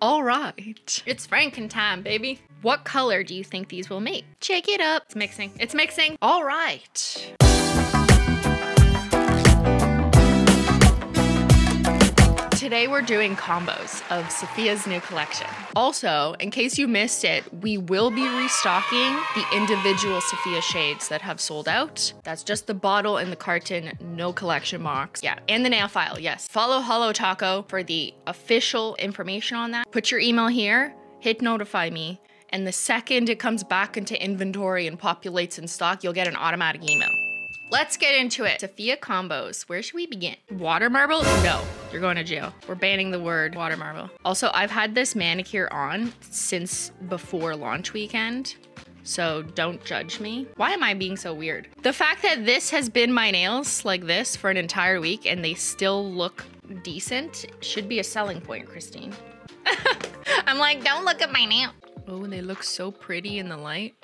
All right. It's Franken time, baby. What color do you think these will make? Check it up. It's mixing. It's mixing. All right. Today we're doing combos of Safiya's new collection. Also, in case you missed it, we will be restocking the individual Safiya shades that have sold out. That's just the bottle and the carton, no collection box. Yeah, and the nail file, yes. Follow Holo Taco for the official information on that. Put your email here, hit notify me, and the second it comes back into inventory and populates in stock, you'll get an automatic email. Let's get into it. Safiya combos. Where should we begin? Water marble? No, you're going to jail. We're banning the word water marble. Also, I've had this manicure on since before launch weekend. So don't judge me. Why am I being so weird? The fact that this has been my nails like this for an entire week and they still look decent should be a selling point, Cristine. I'm like, don't look at my nail. Oh, they look so pretty in the light.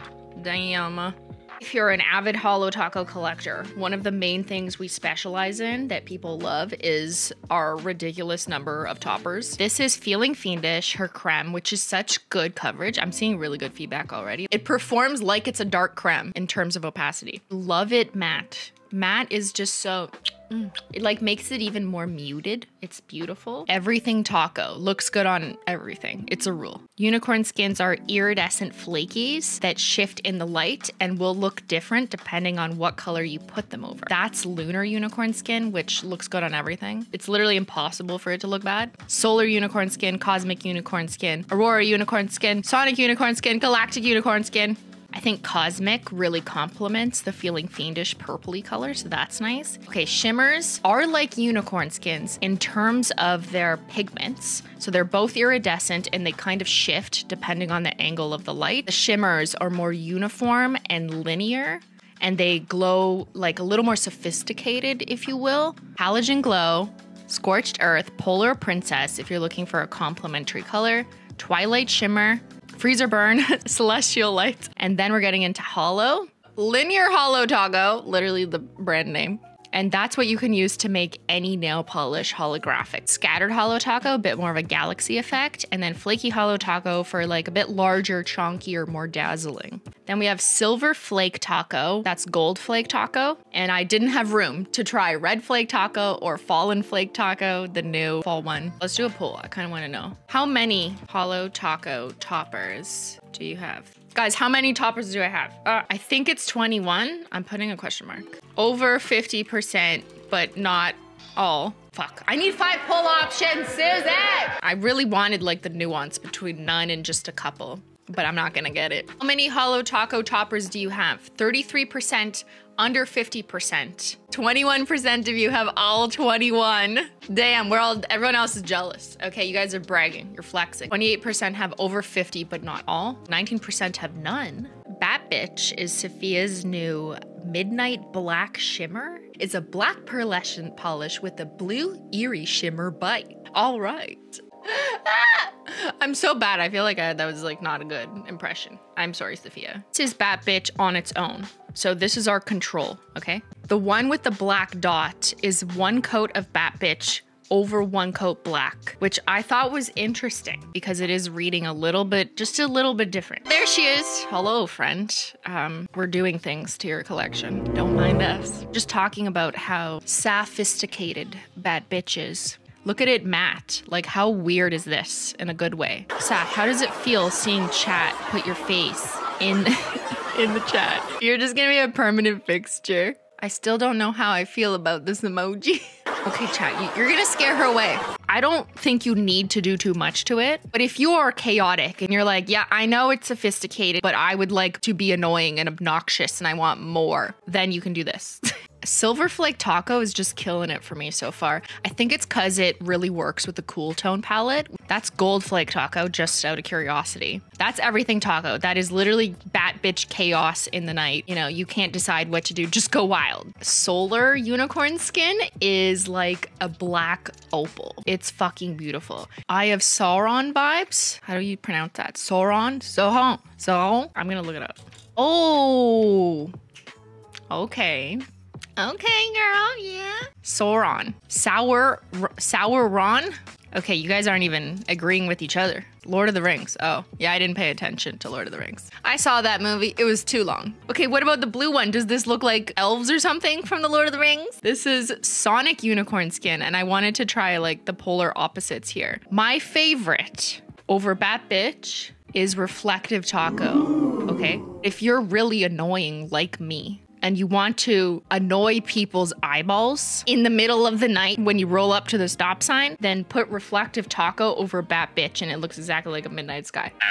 Damn. Uh. If you're an avid Holo Taco collector, one of the main things we specialize in that people love is our ridiculous number of toppers. This is Feeling Fiendish, her creme, which is such good coverage. I'm seeing really good feedback already. It performs like it's a dark creme in terms of opacity. Love it matte. Matte is just so Mm. It like makes it even more muted. It's beautiful. Everything taco looks good on everything. It's a rule. Unicorn skins are iridescent flakies that shift in the light and will look different depending on what color you put them over. That's lunar unicorn skin, which looks good on everything. It's literally impossible for it to look bad. Solar unicorn skin, cosmic unicorn skin, aurora unicorn skin, sonic unicorn skin, galactic unicorn skin. I think Cosmic really complements the feeling fiendish purpley color, so that's nice. Okay, shimmers are like unicorn skins in terms of their pigments. So they're both iridescent and they kind of shift depending on the angle of the light. The shimmers are more uniform and linear and they glow like a little more sophisticated, if you will. Halogen Glow, Scorched Earth, Polar Princess, if you're looking for a complementary color, Twilight Shimmer, Freezer Burn, Celestial Lights, and then we're getting into Holo. Linear Holo Taco, literally the brand name. And that's what you can use to make any nail polish holographic. Scattered Holo Taco, a bit more of a galaxy effect, and then Flaky Holo Taco for like a bit larger, chunkier, more dazzling. Then we have Silver Flake Taco, that's Gold Flake Taco, and I didn't have room to try Red Flake Taco or Fallen Flake Taco, the new fall one. Let's do a poll, I kind of want to know. How many Holo Taco toppers do you have? Guys, how many toppers do I have? Uh, I think it's 21. I'm putting a question mark. Over 50%, but not all. Fuck. I need five pull options, Susan! I really wanted like the nuance between none and just a couple, but I'm not gonna get it. How many Holo Taco toppers do you have? 33% under 50%. 21% of you have all 21. Damn, we're all, everyone else is jealous. Okay, you guys are bragging, you're flexing. 28% have over 50, but not all. 19% have none. Bat Bitch is Safiya's new Midnight Black Shimmer. It's a black pearlescent polish with a blue eerie shimmer bite. All right. I'm so bad. I feel like I, that was like not a good impression. I'm sorry, Safiya. This is Bat Bitch on its own. So this is our control, okay? The one with the black dot is one coat of Bat Bitch over one coat black, which I thought was interesting because it is reading a little bit, just a little bit different. There she is. Hello, friend. Um, we're doing things to your collection. Don't mind us. Just talking about how sophisticated Bat Bitch is. Look at it matte. Like, how weird is this in a good way? Saf, how does it feel seeing chat put your face in in the chat? You're just gonna be a permanent fixture. I still don't know how I feel about this emoji. okay, chat, you, you're gonna scare her away. I don't think you need to do too much to it, but if you are chaotic and you're like, yeah, I know it's sophisticated, but I would like to be annoying and obnoxious and I want more, then you can do this. Silver Flake Taco is just killing it for me so far. I think it's because it really works with the cool tone palette. That's Gold Flake Taco, just out of curiosity. That's everything taco. That is literally bat bitch chaos in the night. You know, you can't decide what to do, just go wild. Solar Unicorn Skin is like a black opal. It's fucking beautiful. Eye of Sauron vibes. How do you pronounce that? Sauron? Sauron? So I'm gonna look it up. Oh, okay. Okay, girl, yeah. Sauron. Sour, Sauron? Okay, you guys aren't even agreeing with each other. Lord of the Rings. Oh, yeah, I didn't pay attention to Lord of the Rings. I saw that movie. It was too long. Okay, what about the blue one? Does this look like elves or something from the Lord of the Rings? This is Sonic unicorn skin, and I wanted to try like the polar opposites here. My favorite over Bat Bitch is Reflective Taco. Okay, if you're really annoying like me, and you want to annoy people's eyeballs in the middle of the night when you roll up to the stop sign, then put reflective taco over bat bitch and it looks exactly like a midnight sky.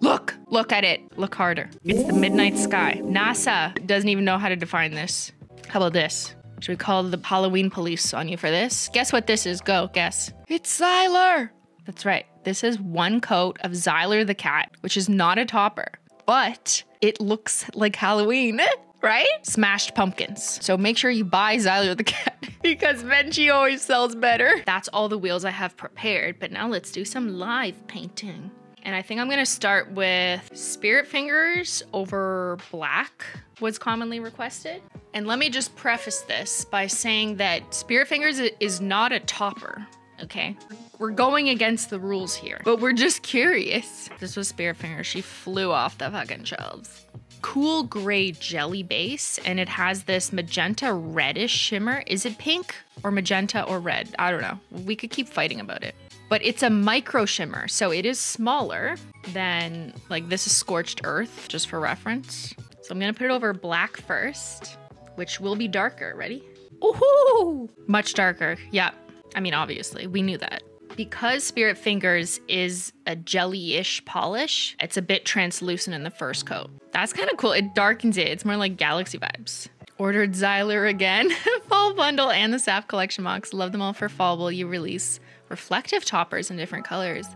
Look, look at it. Look harder. It's the midnight sky. NASA doesn't even know how to define this. How about this? Should we call the Halloween police on you for this? Guess what this is? Go, guess. It's Xyler. That's right. This is one coat of Xyler the cat, which is not a topper, but it looks like Halloween. right? Smashed pumpkins. So make sure you buy Xyler the cat because Venchi always sells better. That's all the wheels I have prepared, but now let's do some live painting. And I think I'm gonna start with Spirit Fingers over black was commonly requested. And let me just preface this by saying that Spirit Fingers is not a topper, okay? We're going against the rules here, but we're just curious. This was Spirit Fingers. She flew off the fucking shelves cool gray jelly base and it has this magenta reddish shimmer. Is it pink or magenta or red? I don't know. We could keep fighting about it. But it's a micro shimmer, so it is smaller than like this is scorched earth, just for reference. So I'm gonna put it over black first, which will be darker. Ready? Ooh, much darker. Yeah. I mean, obviously, we knew that because Spirit Fingers is a jelly-ish polish, it's a bit translucent in the first coat. That's kind of cool. It darkens it. It's more like galaxy vibes. Ordered Xyler again. fall bundle and the SAF collection box. Love them all for fall. Will you release reflective toppers in different colors?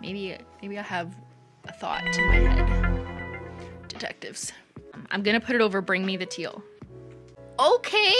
Maybe maybe I have a thought in my head. Detectives. I'm gonna put it over Bring Me the Teal. Okay.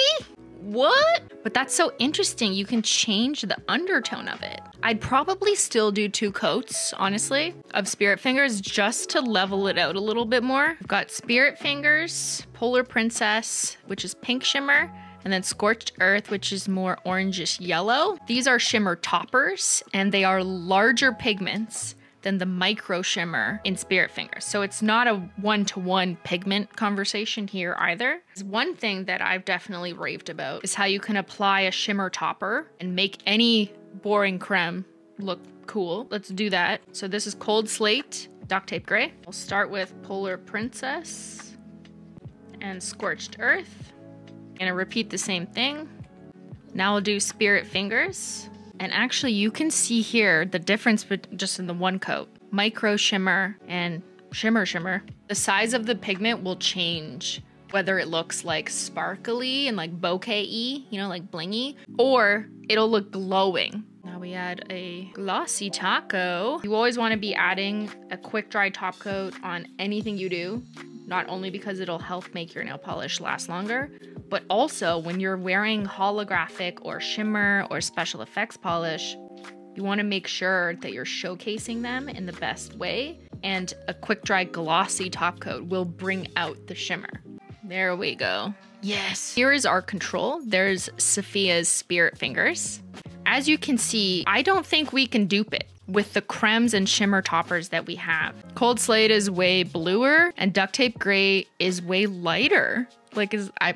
What? But that's so interesting. You can change the undertone of it. I'd probably still do two coats, honestly, of Spirit Fingers just to level it out a little bit more. I've got Spirit Fingers, Polar Princess, which is pink shimmer, and then Scorched Earth, which is more orangish yellow. These are shimmer toppers, and they are larger pigments than the micro shimmer in Spirit Fingers. So it's not a one to one pigment conversation here either. One thing that I've definitely raved about is how you can apply a shimmer topper and make any boring creme look cool. Let's do that. So this is Cold Slate Duct Tape Gray. We'll start with Polar Princess and Scorched Earth. Gonna repeat the same thing. Now we'll do Spirit Fingers. And actually you can see here the difference just in the one coat. Micro shimmer and shimmer shimmer. The size of the pigment will change whether it looks like sparkly and like bokeh-y, you know, like blingy, or it'll look glowing. Now we add a glossy taco. You always want to be adding a quick dry top coat on anything you do, not only because it'll help make your nail polish last longer, but also when you're wearing holographic or shimmer or special effects polish, you want to make sure that you're showcasing them in the best way, and a quick dry glossy top coat will bring out the shimmer. There we go. Yes. Here is our control. There's Safiya's spirit fingers. As you can see, I don't think we can dupe it with the cremes and shimmer toppers that we have. Cold Slate is way bluer and Duct Tape Gray is way lighter. Like is I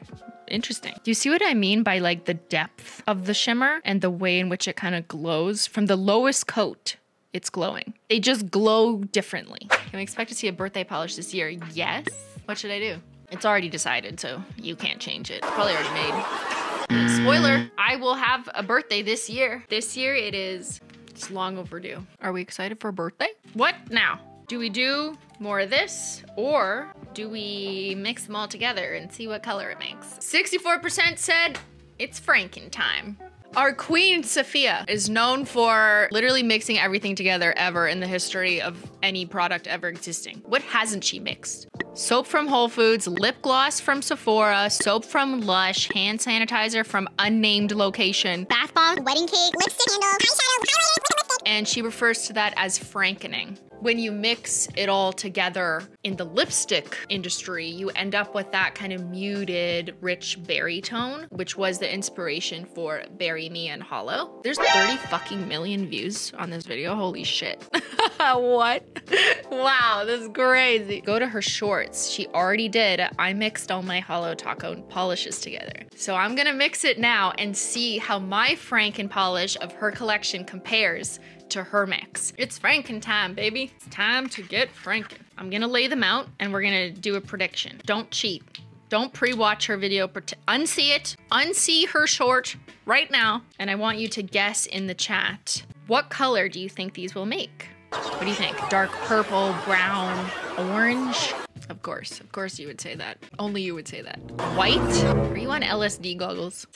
interesting. Do you see what I mean by like the depth of the shimmer and the way in which it kind of glows from the lowest coat it's glowing. They just glow differently. Can we expect to see a birthday polish this year? Yes. What should I do? It's already decided, so you can't change it. Probably already made. Spoiler, I will have a birthday this year. This year it is it's long overdue. Are we excited for a birthday? What now? Do we do more of this or do we mix them all together and see what color it makes? 64% said it's Franken time. Our queen, Safiya, is known for literally mixing everything together ever in the history of any product ever existing. What hasn't she mixed? Soap from Whole Foods, lip gloss from Sephora, soap from Lush, hand sanitizer from unnamed location, bath bomb, wedding cake, lipstick handle, eyeshadow, highlighter, lipstick, and she refers to that as frankening. When you mix it all together in the lipstick industry, you end up with that kind of muted, rich berry tone, which was the inspiration for Bury Me and Holo. There's 30 fucking million views on this video. Holy shit. what? wow, this is crazy. Go to her shorts. She already did. I mixed all my Holo Taco polishes together. So I'm gonna mix it now and see how my Franken polish of her collection compares to her mix. It's Franken time, baby. It's time to get Franken. I'm gonna lay them out and we're gonna do a prediction. Don't cheat. Don't pre-watch her video. Unsee it. Unsee her short right now. And I want you to guess in the chat, what color do you think these will make? What do you think? Dark purple, brown, orange? Of course, of course you would say that. Only you would say that. White? Are you on LSD goggles?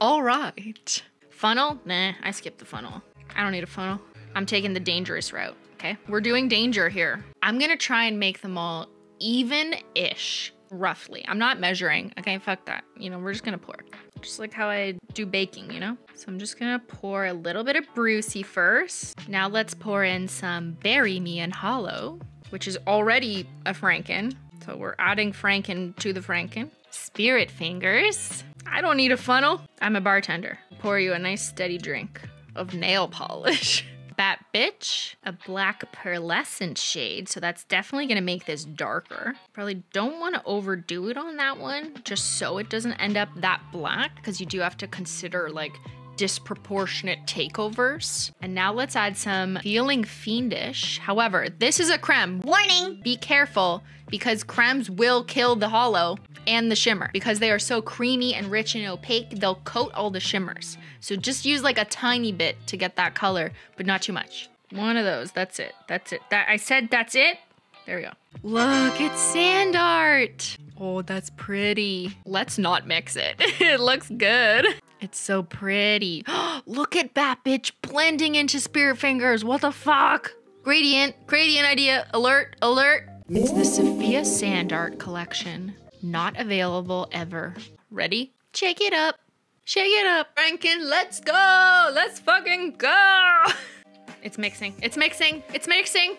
All right. Funnel? Nah, I skipped the funnel. I don't need a funnel. I'm taking the dangerous route, okay? We're doing danger here. I'm gonna try and make them all even-ish, roughly. I'm not measuring, okay? Fuck that. You know, we're just gonna pour. Just like how I do baking, you know? So I'm just gonna pour a little bit of Brucey first. Now let's pour in some Bury Me and Holo, which is already a Franken. So we're adding Franken to the Franken. Spirit Fingers. I don't need a funnel. I'm a bartender. Pour you a nice steady drink of nail polish. Bat Bitch, a black pearlescent shade. So that's definitely gonna make this darker. Probably don't wanna overdo it on that one, just so it doesn't end up that black, because you do have to consider like disproportionate takeovers. And now let's add some Feeling Fiendish. However, this is a creme. Warning! Be careful because cremes will kill the holo and the shimmer. Because they are so creamy and rich and opaque, they'll coat all the shimmers. So just use like a tiny bit to get that color, but not too much. One of those, that's it, that's it. That I said that's it. There we go. Look, it's sand art. Oh, that's pretty. Let's not mix it. it looks good. It's so pretty. Look at Bat Bitch blending into Spirit Fingers. What the fuck? Gradient, gradient idea, alert, alert. It's the Safiya Sand Art collection. Not available ever. Ready? Shake it up. Shake it up. Franken, let's go. Let's fucking go. It's mixing. It's mixing. It's mixing.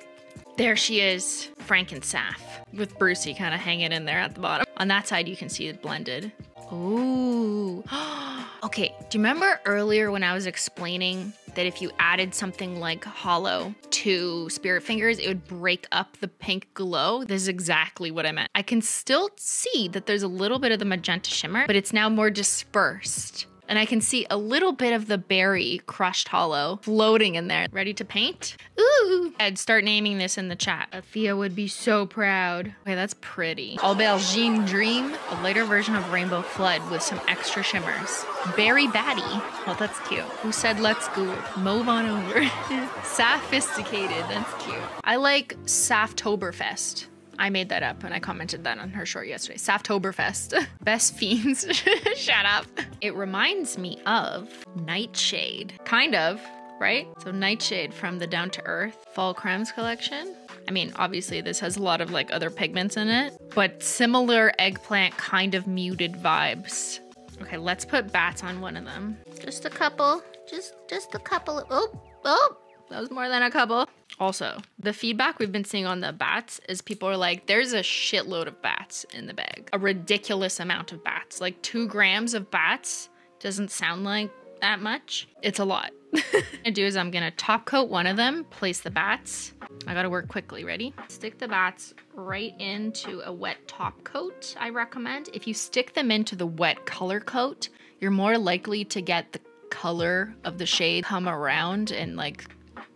There she is, Frankensaf, with Brucey kind of hanging in there at the bottom. On that side, you can see it blended. Ooh. okay, do you remember earlier when I was explaining that if you added something like holo to Spirit Fingers, it would break up the pink glow? This is exactly what I meant. I can still see that there's a little bit of the magenta shimmer, but it's now more dispersed and I can see a little bit of the berry crushed holo floating in there. Ready to paint? Ooh! I'd start naming this in the chat. Afia would be so proud. Okay, that's pretty. Aubergine Dream, a lighter version of Rainbow Flood with some extra shimmers. Berry Batty. Well, that's cute. Who said let's go? Move on over. Sophisticated, that's cute. I like Saftoberfest. I made that up and I commented that on her short yesterday. Saftoberfest. Best fiends. Shut up. It reminds me of Nightshade. Kind of, right? So Nightshade from the Down to Earth Fall Cremes collection. I mean, obviously this has a lot of like other pigments in it, but similar eggplant kind of muted vibes. Okay, let's put bats on one of them. Just a couple. Just just a couple. Of, Oh, oh, that was more than a couple. Also, the feedback we've been seeing on the bats is people are like, there's a shitload of bats in the bag. A ridiculous amount of bats. Like two grams of bats doesn't sound like that much. It's a lot. I do is I'm gonna top coat one of them, place the bats. I gotta work quickly, ready? Stick the bats right into a wet top coat, I recommend. If you stick them into the wet color coat, you're more likely to get the color of the shade come around and like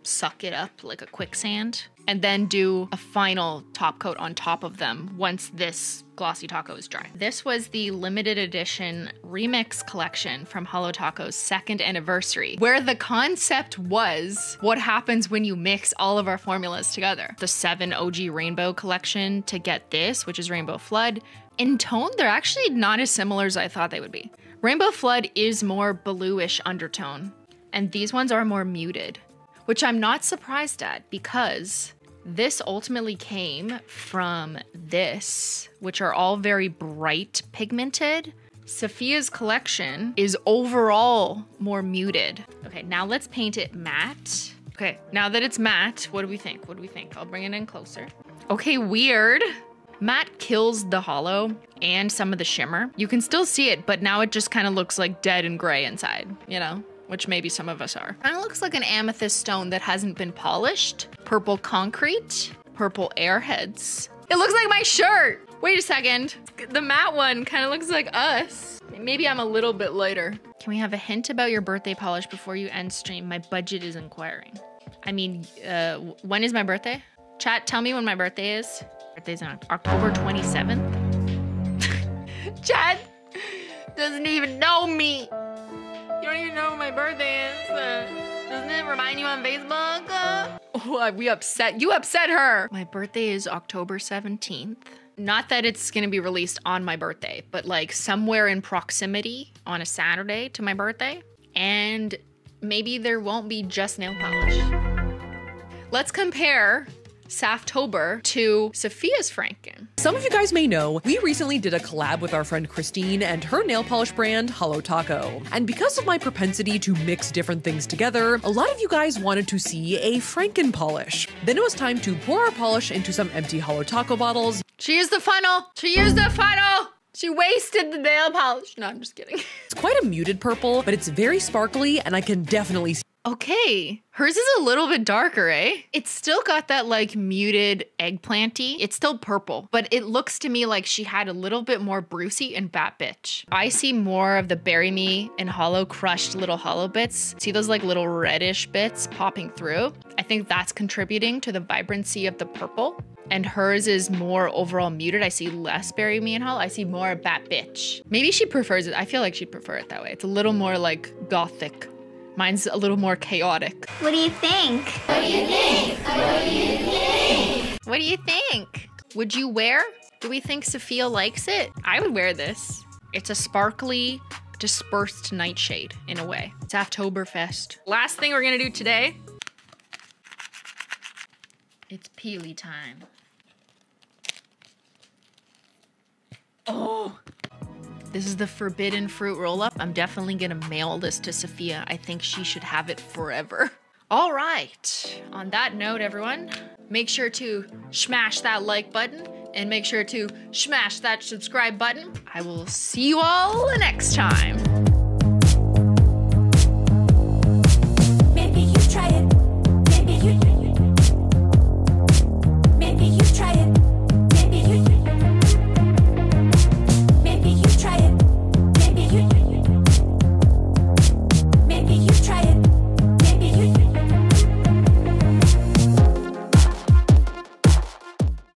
suck it up like a quicksand, and then do a final top coat on top of them once this glossy taco is dry. This was the limited edition remix collection from Holo Taco's second anniversary, where the concept was what happens when you mix all of our formulas together. The seven OG Rainbow collection to get this, which is Rainbow Flood. In tone, they're actually not as similar as I thought they would be. Rainbow Flood is more bluish undertone, and these ones are more muted which I'm not surprised at because this ultimately came from this, which are all very bright pigmented. Safiya's collection is overall more muted. Okay, now let's paint it matte. Okay, now that it's matte, what do we think? What do we think? I'll bring it in closer. Okay, weird. Matte kills the holo and some of the shimmer. You can still see it, but now it just kind of looks like dead and gray inside, you know? Which maybe some of us are. Kind of looks like an amethyst stone that hasn't been polished. Purple concrete, purple airheads. It looks like my shirt. Wait a second. The matte one kind of looks like us. Maybe I'm a little bit lighter. Can we have a hint about your birthday polish before you end stream? My budget is inquiring. I mean, uh, when is my birthday? Chat, tell me when my birthday is. Birthday's on October 27th. Chat doesn't even know me. You don't even know when my birthday is. Uh, doesn't it remind you on Facebook? Uh? Oh, we upset. You upset her. My birthday is October 17th. Not that it's going to be released on my birthday, but like somewhere in proximity on a Saturday to my birthday. And maybe there won't be just nail polish. Let's compare Saftober to Safiya's Franken. Some of you guys may know, we recently did a collab with our friend Cristine and her nail polish brand, Holo Taco. And because of my propensity to mix different things together, a lot of you guys wanted to see a Franken polish. Then it was time to pour our polish into some empty Holo Taco bottles. She used the funnel. She used the funnel. She wasted the nail polish. No, I'm just kidding. It's quite a muted purple, but it's very sparkly and I can definitely see Okay, hers is a little bit darker, eh? It's still got that like muted eggplanty. It's still purple, but it looks to me like she had a little bit more Brucey and Bat Bitch. I see more of the Bury Me and Holo crushed little holo bits. See those like little reddish bits popping through? I think that's contributing to the vibrancy of the purple. And hers is more overall muted. I see less Bury Me and Holo. I see more Bat Bitch. Maybe she prefers it. I feel like she'd prefer it that way. It's a little more like gothic. Mine's a little more chaotic. What do you think? What do you think? What do you think? What do you think? Would you wear? Do we think Safiya likes it? I would wear this. It's a sparkly, dispersed nightshade in a way. It's Oktoberfest. Last thing we're gonna do today. It's peely time. Oh, this is the forbidden fruit roll up. I'm definitely gonna mail this to Safiya. I think she should have it forever. All right. On that note, everyone, make sure to smash that like button and make sure to smash that subscribe button. I will see you all next time.